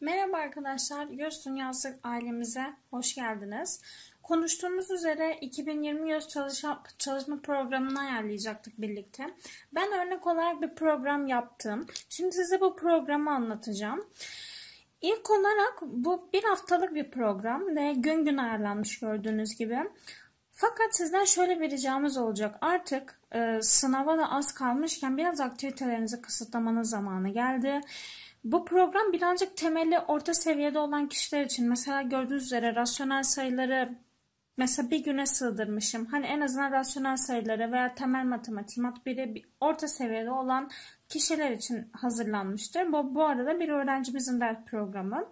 Merhaba arkadaşlar, Göz Dünyası ailemize hoş geldiniz. Konuştuğumuz üzere 2020 Göz Çalışma, Çalışma Programı'nı ayarlayacaktık birlikte. Ben örnek olarak bir program yaptım. Şimdi size bu programı anlatacağım. İlk olarak bu bir haftalık bir program ve gün gün ayarlanmış gördüğünüz gibi. Fakat sizden şöyle bir ricamız olacak. Artık e, sınava da az kalmışken biraz aktivitelerinizi kısıtlamanın zamanı geldi. Bu program birazcık temeli orta seviyede olan kişiler için mesela gördüğünüz üzere rasyonel sayıları mesela bir güne sığdırmışım. Hani en azından rasyonel sayıları veya temel matematik, mat biri orta seviyede olan kişiler için hazırlanmıştır. Bu, bu arada bir öğrencimizin ders programı.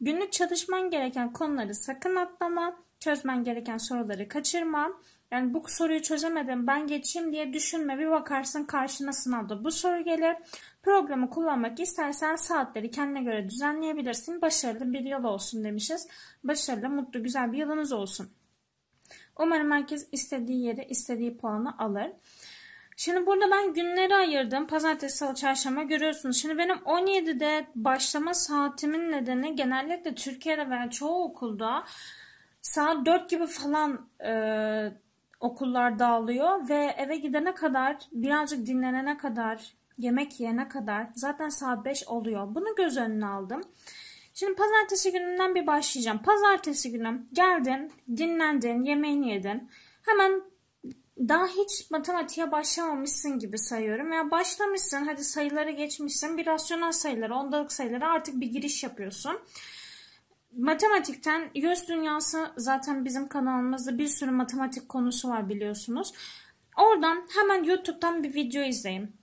Günlük çalışman gereken konuları sakın atlama, çözmen gereken soruları kaçırma. Yani bu soruyu çözemedim ben geçeyim diye düşünme bir bakarsın karşına sınavda bu soru gelir. Programı kullanmak istersen saatleri kendine göre düzenleyebilirsin. Başarılı bir yıl olsun demişiz. Başarılı, mutlu, güzel bir yılınız olsun. Umarım herkes istediği yere istediği puanı alır. Şimdi burada ben günleri ayırdım. Pazartesi, salı, çarşamba görüyorsunuz. Şimdi benim 17'de başlama saatimin nedeni genellikle Türkiye'de veya çoğu okulda saat 4 gibi falan e, okullar dağılıyor ve eve gidene kadar birazcık dinlenene kadar yemek yiyene kadar zaten saat 5 oluyor. Bunu göz önüne aldım. Şimdi pazartesi gününden bir başlayacağım. Pazartesi günü geldin, dinlendin, yemeğini yedin. Hemen daha hiç matematiğe başlamamışsın gibi sayıyorum. Veya başlamışsın, hadi sayıları geçmişsin. Bir rasyonel sayıları, ondalık sayıları artık bir giriş yapıyorsun. Matematikten göz dünyası zaten bizim kanalımızda bir sürü matematik konusu var biliyorsunuz. Oradan hemen YouTube'dan bir video izleyin.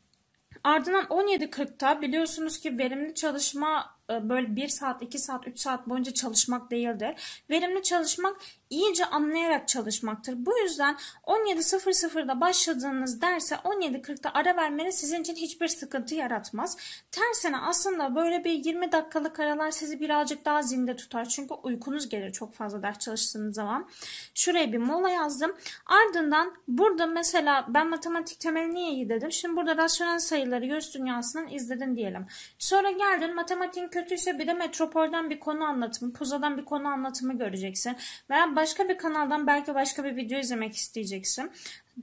Ardından 17.40'ta biliyorsunuz ki verimli çalışma böyle 1 saat, 2 saat, 3 saat boyunca çalışmak değildir. Verimli çalışmak iyice anlayarak çalışmaktır. Bu yüzden 17.00'da başladığınız derse 17.40'da ara vermeniz sizin için hiçbir sıkıntı yaratmaz. Tersine aslında böyle bir 20 dakikalık aralar sizi birazcık daha zinde tutar. Çünkü uykunuz gelir çok fazla ders çalıştığınız zaman. Şuraya bir mola yazdım. Ardından burada mesela ben matematik temeli niye iyi dedim. Şimdi burada rasyonel sayıları göz dünyasından izledin diyelim. Sonra geldin matematiğin kötüyse bir de metropolden bir konu anlatımı, puzadan bir konu anlatımı göreceksin. Veya başka bir kanaldan belki başka bir video izlemek isteyeceksin.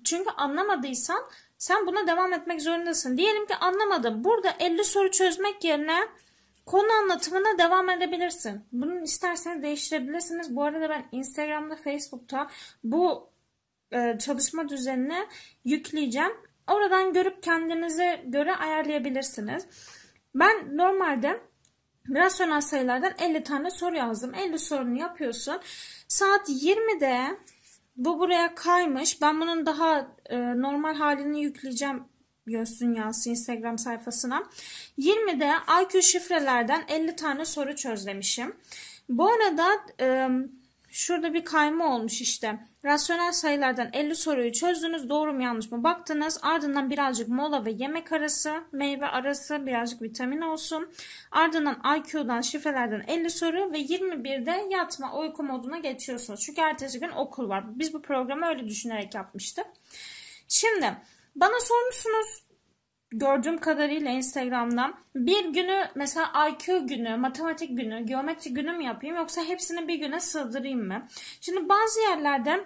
Çünkü anlamadıysan sen buna devam etmek zorundasın. Diyelim ki anlamadım. Burada 50 soru çözmek yerine konu anlatımına devam edebilirsin. Bunu isterseniz değiştirebilirsiniz. Bu arada ben Instagram'da, Facebook'ta bu e, çalışma düzenini yükleyeceğim. Oradan görüp kendinize göre ayarlayabilirsiniz. Ben normalde rasyonel sayılardan 50 tane soru yazdım. 50 sorunu yapıyorsun. Saat 20'de bu buraya kaymış. Ben bunun daha e, normal halini yükleyeceğim Göz Dünyası Instagram sayfasına. 20'de IQ şifrelerden 50 tane soru çözlemişim. Bu arada e, Şurada bir kayma olmuş işte. Rasyonel sayılardan 50 soruyu çözdünüz. Doğru mu yanlış mı baktınız. Ardından birazcık mola ve yemek arası, meyve arası birazcık vitamin olsun. Ardından IQ'dan şifrelerden 50 soru ve 21'de yatma uyku moduna geçiyorsunuz. Çünkü ertesi gün okul var. Biz bu programı öyle düşünerek yapmıştık. Şimdi bana sormuşsunuz gördüğüm kadarıyla Instagram'dan bir günü mesela IQ günü, matematik günü, geometri günü mü yapayım yoksa hepsini bir güne sığdırayım mı? Şimdi bazı yerlerde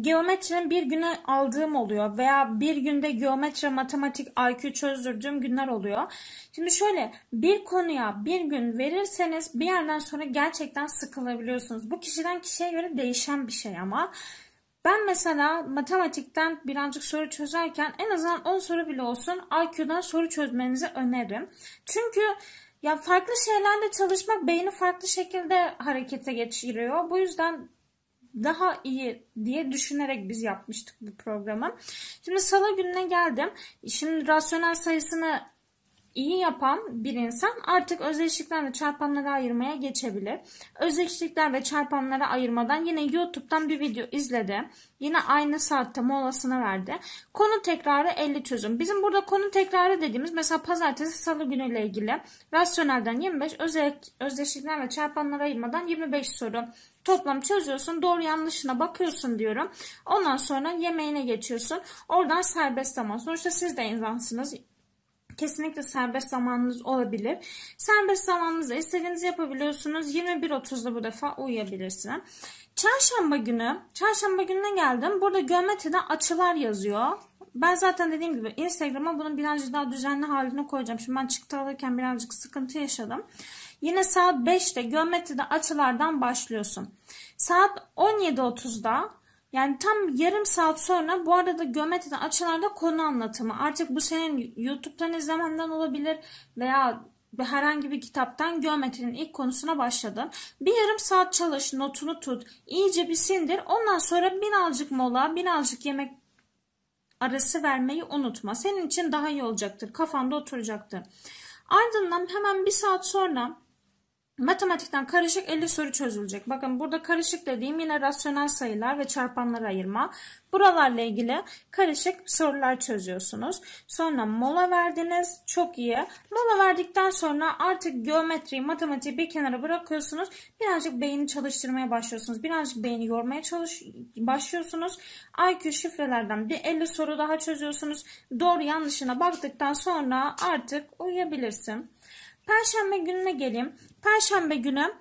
geometrinin bir güne aldığım oluyor veya bir günde geometri, matematik, IQ çözdürdüğüm günler oluyor. Şimdi şöyle bir konuya bir gün verirseniz bir yerden sonra gerçekten sıkılabiliyorsunuz. Bu kişiden kişiye göre değişen bir şey ama ben mesela matematikten birazcık soru çözerken en azından 10 soru bile olsun IQ'dan soru çözmenizi öneririm. Çünkü ya farklı şeylerle çalışmak beyni farklı şekilde harekete geçiriyor. Bu yüzden daha iyi diye düşünerek biz yapmıştık bu programı. Şimdi salı gününe geldim. Şimdi rasyonel sayısını iyi yapan bir insan artık özdeşlikler ve çarpanları ayırmaya geçebilir. Özdeşlikler ve çarpanları ayırmadan yine YouTube'dan bir video izledi. Yine aynı saatte molasını verdi. Konu tekrarı 50 çözüm. Bizim burada konu tekrarı dediğimiz mesela pazartesi salı günüyle ilgili rasyonelden 25 özdeşlikler ve çarpanları ayırmadan 25 soru toplam çözüyorsun. Doğru yanlışına bakıyorsun diyorum. Ondan sonra yemeğine geçiyorsun. Oradan serbest zaman. Sonuçta siz de insansınız kesinlikle serbest zamanınız olabilir. Serbest zamanınızda istediğinizi yapabiliyorsunuz. 21.30'da bu defa uyuyabilirsiniz. Çarşamba günü, çarşamba gününe geldim. Burada geometride açılar yazıyor. Ben zaten dediğim gibi Instagram'a bunu birazcık daha düzenli haline koyacağım. Şimdi ben çıktı alırken birazcık sıkıntı yaşadım. Yine saat 5'te geometride açılardan başlıyorsun. Saat 17.30'da yani tam yarım saat sonra bu arada geometride açılarda konu anlatımı. Artık bu senin YouTube'dan izlemenden olabilir veya herhangi bir kitaptan geometrinin ilk konusuna başladın. Bir yarım saat çalış, notunu tut, iyice bir sindir. Ondan sonra birazcık mola, birazcık yemek arası vermeyi unutma. Senin için daha iyi olacaktır. Kafanda oturacaktır. Ardından hemen bir saat sonra Matematikten karışık 50 soru çözülecek. Bakın burada karışık dediğim yine rasyonel sayılar ve çarpanları ayırma. Buralarla ilgili karışık sorular çözüyorsunuz. Sonra mola verdiniz. Çok iyi. Mola verdikten sonra artık geometri, matematiği bir kenara bırakıyorsunuz. Birazcık beyni çalıştırmaya başlıyorsunuz. Birazcık beyni yormaya çalış başlıyorsunuz. IQ şifrelerden bir 50 soru daha çözüyorsunuz. Doğru yanlışına baktıktan sonra artık uyuyabilirsin. Perşembe gününe geleyim. Perşembe günü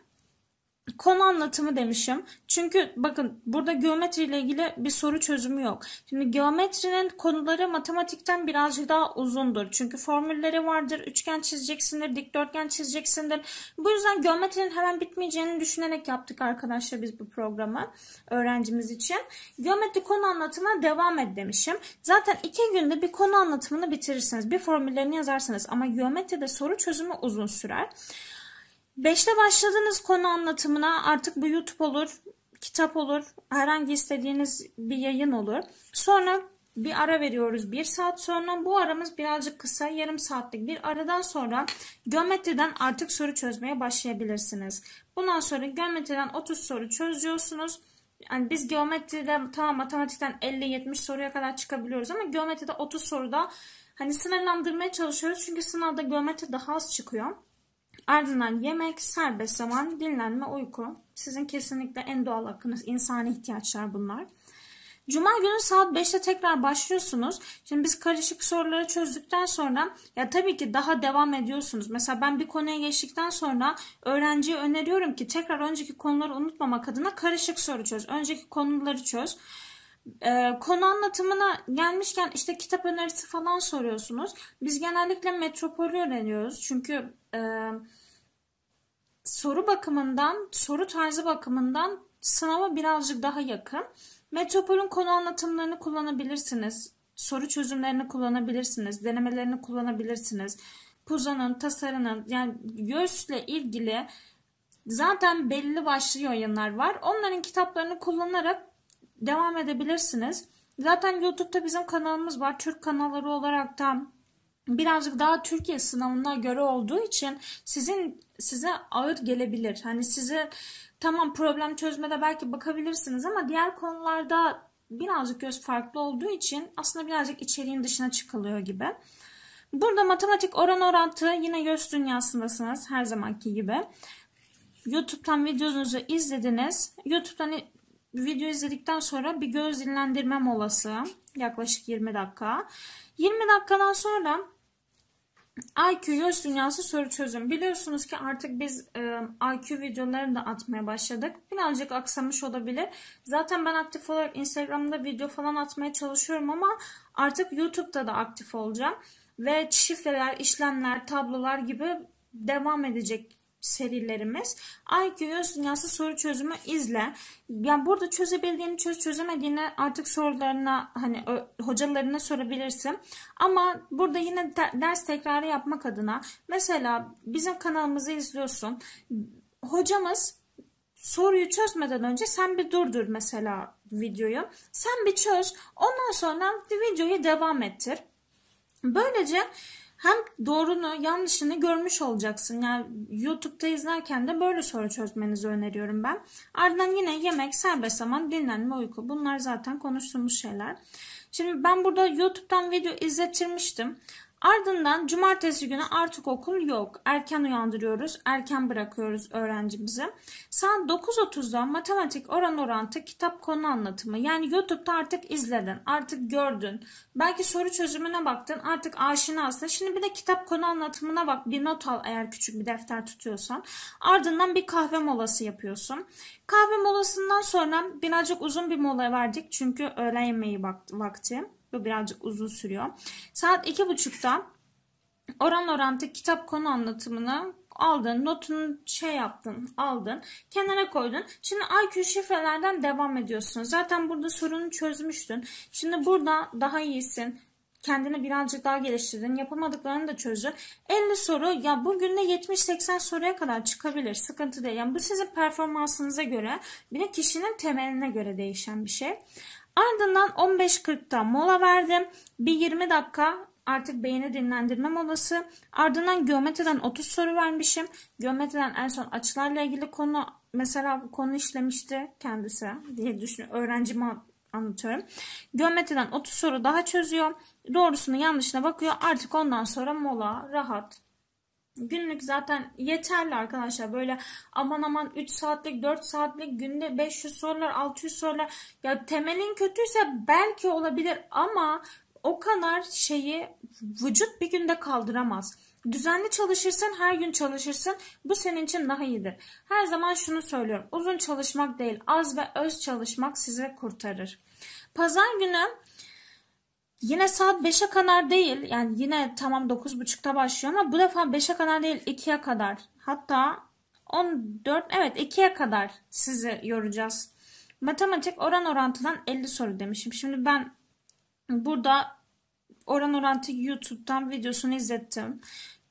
konu anlatımı demişim. Çünkü bakın burada geometri ile ilgili bir soru çözümü yok. Şimdi geometrinin konuları matematikten birazcık daha uzundur. Çünkü formülleri vardır. Üçgen çizeceksindir, dikdörtgen çizeceksindir. Bu yüzden geometrinin hemen bitmeyeceğini düşünerek yaptık arkadaşlar biz bu programı öğrencimiz için. Geometri konu anlatımına devam et demişim. Zaten iki günde bir konu anlatımını bitirirsiniz. Bir formüllerini yazarsınız ama geometride soru çözümü uzun sürer. 5'te başladığınız konu anlatımına artık bu YouTube olur, kitap olur, herhangi istediğiniz bir yayın olur. Sonra bir ara veriyoruz bir saat sonra. Bu aramız birazcık kısa yarım saatlik bir aradan sonra geometriden artık soru çözmeye başlayabilirsiniz. Bundan sonra geometriden 30 soru çözüyorsunuz. Yani biz geometride tamam matematikten 50-70 soruya kadar çıkabiliyoruz ama geometride 30 soruda hani sınırlandırmaya çalışıyoruz. Çünkü sınavda geometri daha az çıkıyor. Ardından yemek, serbest zaman, dinlenme, uyku. Sizin kesinlikle en doğal hakkınız. insani ihtiyaçlar bunlar. Cuma günü saat 5'te tekrar başlıyorsunuz. Şimdi biz karışık soruları çözdükten sonra ya tabii ki daha devam ediyorsunuz. Mesela ben bir konuya geçtikten sonra öğrenciye öneriyorum ki tekrar önceki konuları unutmamak adına karışık soru çöz. Önceki konuları çöz. Ee, konu anlatımına gelmişken işte kitap önerisi falan soruyorsunuz. Biz genellikle metropolü öğreniyoruz. Çünkü e, soru bakımından, soru tarzı bakımından sınava birazcık daha yakın. Metropol'ün konu anlatımlarını kullanabilirsiniz. Soru çözümlerini kullanabilirsiniz. Denemelerini kullanabilirsiniz. Puza'nın, tasarının yani göğüsle ilgili zaten belli başlı yayınlar var. Onların kitaplarını kullanarak devam edebilirsiniz. Zaten YouTube'da bizim kanalımız var. Türk kanalları olarak da birazcık daha Türkiye sınavına göre olduğu için sizin size ağır gelebilir. Hani size tamam problem çözmede belki bakabilirsiniz ama diğer konularda birazcık göz farklı olduğu için aslında birazcık içeriğin dışına çıkılıyor gibi. Burada matematik oran orantı yine göz dünyasındasınız her zamanki gibi. YouTube'dan videonuzu izlediniz. YouTube'dan video izledikten sonra bir göz dinlendirme molası yaklaşık 20 dakika. 20 dakikadan sonra IQ Göz Dünyası soru çözüm. Biliyorsunuz ki artık biz e, IQ videolarını da atmaya başladık. Birazcık aksamış olabilir. Zaten ben aktif olarak Instagram'da video falan atmaya çalışıyorum ama artık YouTube'da da aktif olacağım. Ve şifreler, işlemler, tablolar gibi devam edecek serilerimiz. IQ Öz Dünyası soru çözümü izle. Yani burada çözebildiğini çöz çözemediğini artık sorularına hani hocalarına sorabilirsin. Ama burada yine ders tekrarı yapmak adına mesela bizim kanalımızı izliyorsun. Hocamız soruyu çözmeden önce sen bir durdur mesela videoyu. Sen bir çöz. Ondan sonra videoyu devam ettir. Böylece hem doğrunu yanlışını görmüş olacaksın. Yani YouTube'da izlerken de böyle soru çözmenizi öneriyorum ben. Ardından yine yemek, serbest zaman, dinlenme, uyku. Bunlar zaten konuştuğumuz şeyler. Şimdi ben burada YouTube'dan video izletirmiştim. Ardından cumartesi günü artık okul yok. Erken uyandırıyoruz, erken bırakıyoruz öğrencimizi. Saat 9.30'da matematik oran orantı kitap konu anlatımı. Yani YouTube'da artık izledin, artık gördün. Belki soru çözümüne baktın, artık aşinasın. Şimdi bir de kitap konu anlatımına bak, bir not al eğer küçük bir defter tutuyorsan. Ardından bir kahve molası yapıyorsun. Kahve molasından sonra birazcık uzun bir mola verdik çünkü öğlen yemeği vakti. Bu birazcık uzun sürüyor. Saat iki buçukta oran orantı kitap konu anlatımını aldın, notunu şey yaptın, aldın, kenara koydun. Şimdi IQ şifrelerden devam ediyorsun. Zaten burada sorunu çözmüştün. Şimdi burada daha iyisin. Kendini birazcık daha geliştirdin. Yapamadıklarını da çözdün. 50 soru ya bugün de 70-80 soruya kadar çıkabilir. Sıkıntı değil. Yani bu sizin performansınıza göre bir de kişinin temeline göre değişen bir şey. Ardından 15.40'da mola verdim. Bir 20 dakika artık beyni dinlendirme molası. Ardından geometriden 30 soru vermişim. Geometriden en son açılarla ilgili konu mesela konu işlemişti kendisi diye düşünüyorum. Öğrencime anlatıyorum. Geometriden 30 soru daha çözüyor. Doğrusunu yanlışına bakıyor. Artık ondan sonra mola rahat Günlük zaten yeterli arkadaşlar. Böyle aman aman 3 saatlik 4 saatlik günde 500 sorular 600 sorular. Ya temelin kötüyse belki olabilir ama o kadar şeyi vücut bir günde kaldıramaz. Düzenli çalışırsın, her gün çalışırsın. Bu senin için daha iyidir. Her zaman şunu söylüyorum. Uzun çalışmak değil, az ve öz çalışmak sizi kurtarır. Pazar günü Yine saat 5'e kadar değil. Yani yine tamam 9.30'da başlıyor ama bu defa 5'e kadar değil 2'ye kadar. Hatta 14 evet 2'ye kadar sizi yoracağız. Matematik oran orantıdan 50 soru demişim. Şimdi ben burada oran orantı YouTube'dan videosunu izlettim.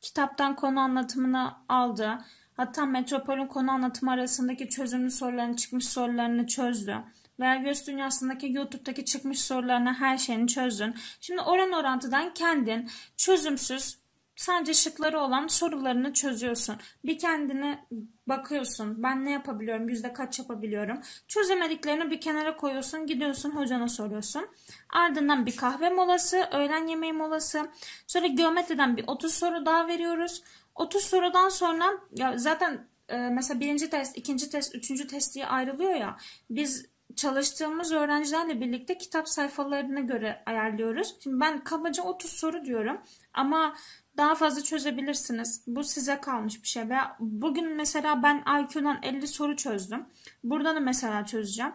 Kitaptan konu anlatımını aldı. Hatta Metropol'ün konu anlatımı arasındaki çözümlü soruların çıkmış sorularını çözdü. Veya göz dünyasındaki YouTube'daki çıkmış sorularına her şeyini çözdün. Şimdi oran orantıdan kendin çözümsüz sadece şıkları olan sorularını çözüyorsun. Bir kendine bakıyorsun. Ben ne yapabiliyorum? Yüzde kaç yapabiliyorum? Çözemediklerini bir kenara koyuyorsun. Gidiyorsun hocana soruyorsun. Ardından bir kahve molası, öğlen yemeği molası. Sonra geometriden bir 30 soru daha veriyoruz. 30 sorudan sonra ya zaten e, mesela birinci test, ikinci test, üçüncü test diye ayrılıyor ya. Biz çalıştığımız öğrencilerle birlikte kitap sayfalarına göre ayarlıyoruz. Şimdi ben kabaca 30 soru diyorum ama daha fazla çözebilirsiniz. Bu size kalmış bir şey. Veya bugün mesela ben IQ'dan 50 soru çözdüm. Burada da mesela çözeceğim.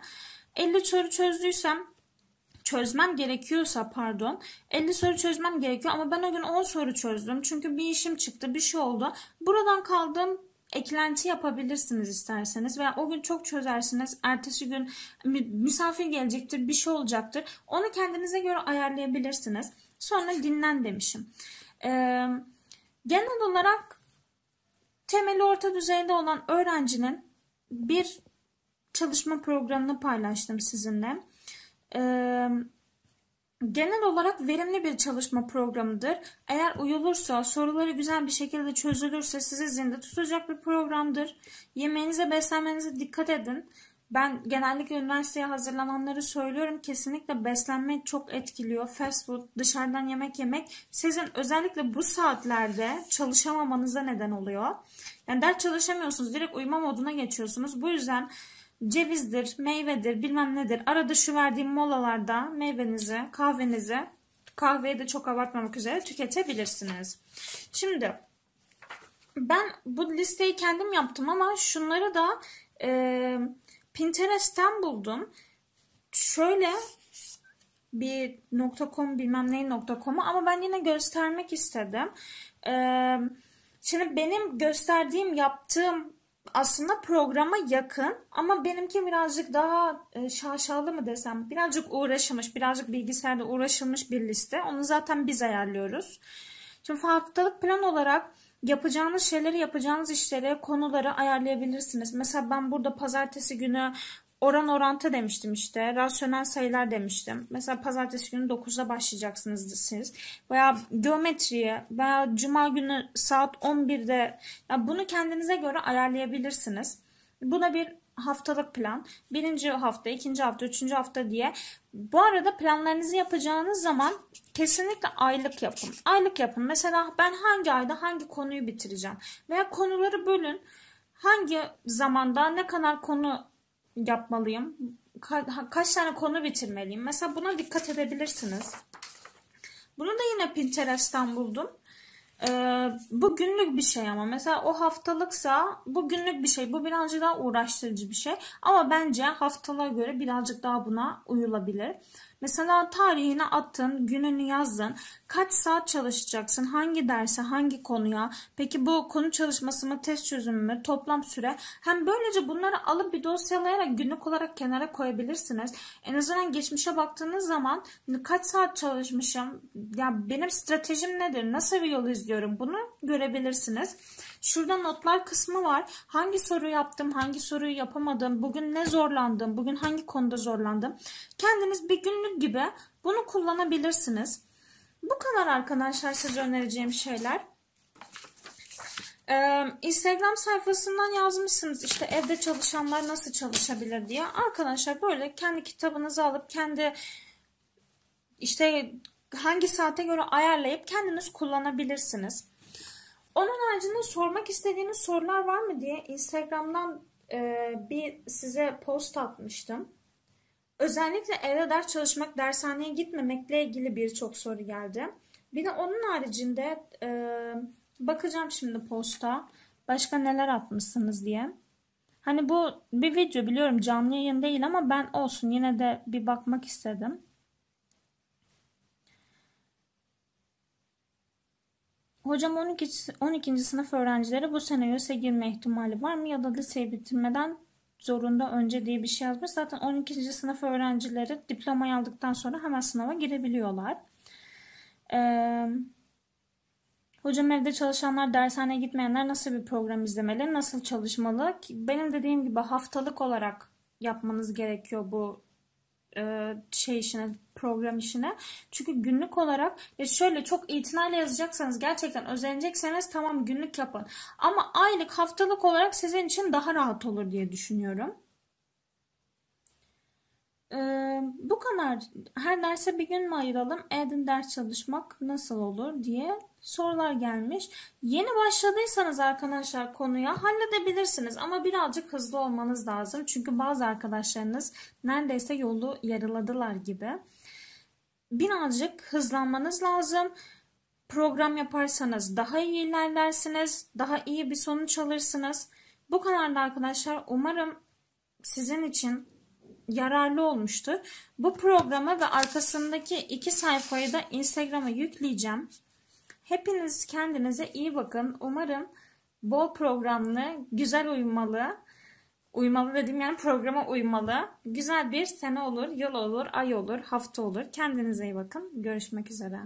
50 soru çözdüysem çözmem gerekiyorsa pardon 50 soru çözmem gerekiyor ama ben o gün 10 soru çözdüm. Çünkü bir işim çıktı bir şey oldu. Buradan kaldığım eklenti yapabilirsiniz isterseniz veya o gün çok çözersiniz. Ertesi gün misafir gelecektir, bir şey olacaktır. Onu kendinize göre ayarlayabilirsiniz. Sonra dinlen demişim. Ee, genel olarak temeli orta düzeyde olan öğrencinin bir çalışma programını paylaştım sizinle. Ee, Genel olarak verimli bir çalışma programıdır. Eğer uyulursa, soruları güzel bir şekilde çözülürse sizi zinde tutacak bir programdır. Yemeğinize, beslenmenize dikkat edin. Ben genellikle üniversiteye hazırlananları söylüyorum. Kesinlikle beslenme çok etkiliyor. Fast food, dışarıdan yemek yemek sizin özellikle bu saatlerde çalışamamanıza neden oluyor. Yani ders çalışamıyorsunuz. Direkt uyuma moduna geçiyorsunuz. Bu yüzden cevizdir, meyvedir, bilmem nedir. Arada şu verdiğim molalarda meyvenizi, kahvenizi, kahveyi de çok abartmamak üzere tüketebilirsiniz. Şimdi ben bu listeyi kendim yaptım ama şunları da e, Pinterest'ten buldum. Şöyle bir .com bilmem neyin .com'u ama ben yine göstermek istedim. Ee, şimdi benim gösterdiğim, yaptığım aslında programa yakın ama benimki birazcık daha e, şaşalı mı desem birazcık uğraşılmış birazcık bilgisayarda uğraşılmış bir liste onu zaten biz ayarlıyoruz. Şimdi haftalık plan olarak yapacağınız şeyleri yapacağınız işleri konuları ayarlayabilirsiniz. Mesela ben burada pazartesi günü oran orantı demiştim işte. Rasyonel sayılar demiştim. Mesela pazartesi günü 9'da başlayacaksınız siz. Veya geometriye veya cuma günü saat 11'de ya bunu kendinize göre ayarlayabilirsiniz. Bu da bir haftalık plan, birinci hafta, ikinci hafta, üçüncü hafta diye. Bu arada planlarınızı yapacağınız zaman kesinlikle aylık yapın. Aylık yapın. Mesela ben hangi ayda hangi konuyu bitireceğim? Veya konuları bölün. Hangi zamanda ne kadar konu yapmalıyım? Ka- kaç tane konu bitirmeliyim? Mesela buna dikkat edebilirsiniz. Bunu da yine Pinterest'ten buldum. Ee, bu günlük bir şey ama mesela o haftalıksa bu günlük bir şey. Bu birazcık daha uğraştırıcı bir şey. Ama bence haftalığa göre birazcık daha buna uyulabilir. Mesela tarihini attın, gününü yazdın. Kaç saat çalışacaksın? Hangi derse, hangi konuya? Peki bu konu çalışması mı, test çözümü mü, toplam süre? Hem böylece bunları alıp bir dosyalayarak günlük olarak kenara koyabilirsiniz. En azından geçmişe baktığınız zaman kaç saat çalışmışım? Ya benim stratejim nedir? Nasıl bir yol izliyorum? Bunu görebilirsiniz. Şurada notlar kısmı var. Hangi soru yaptım, hangi soruyu yapamadım, bugün ne zorlandım, bugün hangi konuda zorlandım. Kendiniz bir günlük gibi bunu kullanabilirsiniz. Bu kadar arkadaşlar size önereceğim şeyler. Ee, Instagram sayfasından yazmışsınız işte evde çalışanlar nasıl çalışabilir diye. Arkadaşlar böyle kendi kitabınızı alıp kendi işte hangi saate göre ayarlayıp kendiniz kullanabilirsiniz. Onun haricinde sormak istediğiniz sorular var mı diye Instagram'dan e, bir size post atmıştım. Özellikle evde ders çalışmak, dershaneye gitmemekle ilgili birçok soru geldi. Bir de onun haricinde e, bakacağım şimdi posta başka neler atmışsınız diye. Hani bu bir video biliyorum canlı yayın değil ama ben olsun yine de bir bakmak istedim. Hocam 12. 12. sınıf öğrencileri bu sene YÖS'e girme ihtimali var mı ya da liseyi bitirmeden zorunda önce diye bir şey yazmış. Zaten 12. sınıf öğrencileri diplomayı aldıktan sonra hemen sınava girebiliyorlar. Ee, hocam evde çalışanlar, dershaneye gitmeyenler nasıl bir program izlemeli, nasıl çalışmalı? Benim dediğim gibi haftalık olarak yapmanız gerekiyor bu şey işine, program işine. Çünkü günlük olarak ya şöyle çok itinayla yazacaksanız gerçekten özenecekseniz tamam günlük yapın. Ama aylık haftalık olarak sizin için daha rahat olur diye düşünüyorum. Bu kadar. Her derse bir gün mü ayıralım? Evde ders çalışmak nasıl olur diye sorular gelmiş. Yeni başladıysanız arkadaşlar konuya halledebilirsiniz ama birazcık hızlı olmanız lazım. Çünkü bazı arkadaşlarınız neredeyse yolu yarıladılar gibi. Birazcık hızlanmanız lazım. Program yaparsanız daha iyi ilerlersiniz. Daha iyi bir sonuç alırsınız. Bu kadar da arkadaşlar umarım sizin için yararlı olmuştur. Bu programı ve arkasındaki iki sayfayı da Instagram'a yükleyeceğim. Hepiniz kendinize iyi bakın. Umarım bol programlı, güzel uyumalı, uymalı dediğim yani programa uymalı. Güzel bir sene olur, yıl olur, ay olur, hafta olur. Kendinize iyi bakın. Görüşmek üzere.